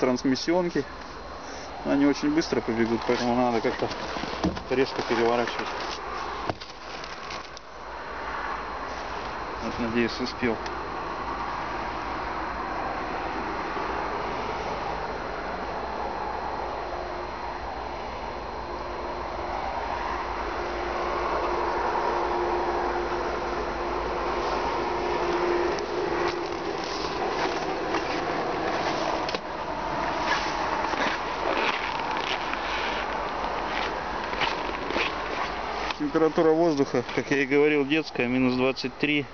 трансмиссионки. Они очень быстро побегут, поэтому надо как-то резко переворачивать. Вот, надеюсь, успел. Температура воздуха, как я и говорил, детская, минус 23.